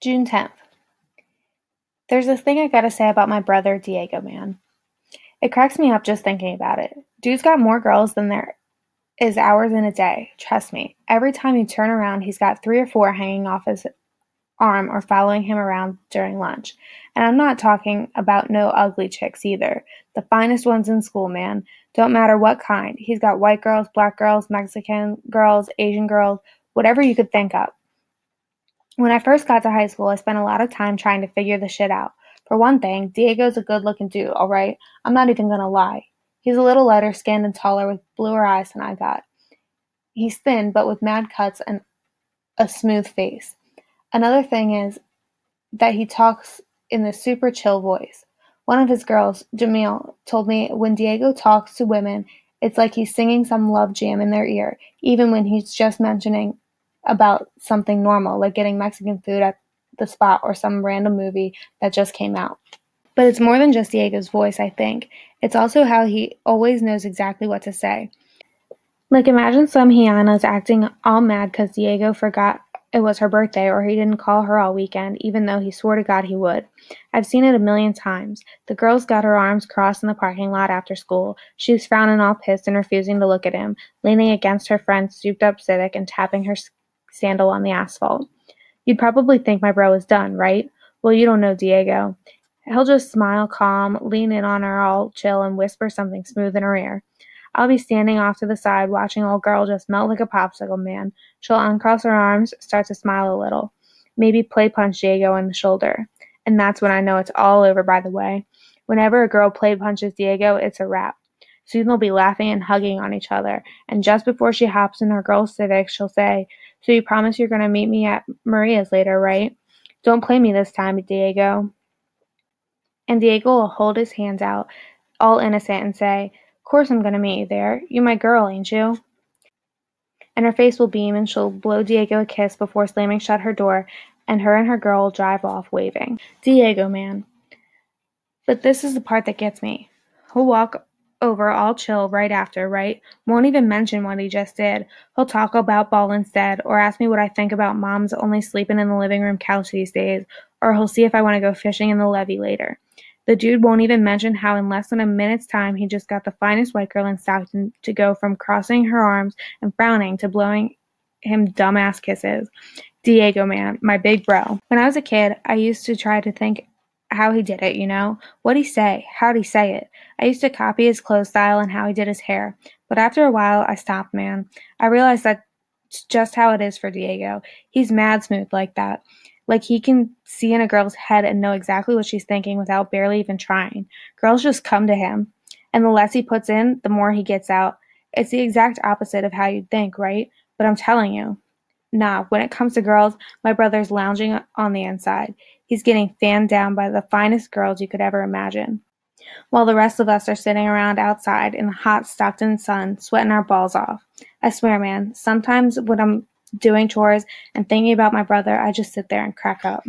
June 10th. There's this thing I gotta say about my brother Diego, man. It cracks me up just thinking about it. Dude's got more girls than there is hours in a day. Trust me. Every time you turn around, he's got three or four hanging off his arm or following him around during lunch. And I'm not talking about no ugly chicks either. The finest ones in school, man. Don't matter what kind. He's got white girls, black girls, Mexican girls, Asian girls, whatever you could think of. When I first got to high school, I spent a lot of time trying to figure the shit out. For one thing, Diego's a good looking dude, alright? I'm not even gonna lie. He's a little lighter skinned and taller with bluer eyes than I got. He's thin, but with mad cuts and a smooth face. Another thing is that he talks in this super chill voice. One of his girls, Jamil, told me when Diego talks to women, it's like he's singing some love jam in their ear, even when he's just mentioning about something normal, like getting Mexican food at the spot or some random movie that just came out. But it's more than just Diego's voice, I think. It's also how he always knows exactly what to say. Like, imagine some hyenas acting all mad because Diego forgot it was her birthday or he didn't call her all weekend, even though he swore to God he would. I've seen it a million times. The girl's got her arms crossed in the parking lot after school. She's frowning all pissed and refusing to look at him, leaning against her friend's souped up Civic and tapping her sandal on the asphalt. You'd probably think my bro was done, right? Well, you don't know Diego. He'll just smile calm, lean in on her all chill, and whisper something smooth in her ear. I'll be standing off to the side watching old girl just melt like a popsicle man. She'll uncross her arms, start to smile a little, maybe play punch Diego in the shoulder. And that's when I know it's all over, by the way. Whenever a girl play punches Diego, it's a wrap. Soon they'll be laughing and hugging on each other, and just before she hops in her girl's Civic, she'll say, So you promise you're going to meet me at Maria's later, right? Don't play me this time, Diego. And Diego will hold his hands out, all innocent, and say, Course I'm going to meet you there. You my girl, ain't you? And her face will beam, and she'll blow Diego a kiss before slamming shut her door, and her and her girl will drive off waving. Diego, man. But this is the part that gets me. He'll walk over all chill right after, right? Won't even mention what he just did. He'll talk about ball instead, or ask me what I think about moms only sleeping in the living room couch these days, or he'll see if I want to go fishing in the levee later. The dude won't even mention how in less than a minute's time he just got the finest white girl in Stockton to go from crossing her arms and frowning to blowing him dumbass kisses. Diego, man, my big bro. When I was a kid, I used to try to think how he did it, you know? What'd he say? How'd he say it? I used to copy his clothes style and how he did his hair. But after a while, I stopped, man. I realized that's just how it is for Diego. He's mad smooth like that. Like he can see in a girl's head and know exactly what she's thinking without barely even trying. Girls just come to him. And the less he puts in, the more he gets out. It's the exact opposite of how you'd think, right? But I'm telling you, nah, when it comes to girls, my brother's lounging on the inside. He's getting fanned down by the finest girls you could ever imagine. While the rest of us are sitting around outside in the hot Stockton sun, sweating our balls off. I swear, man, sometimes when I'm doing chores and thinking about my brother, I just sit there and crack up.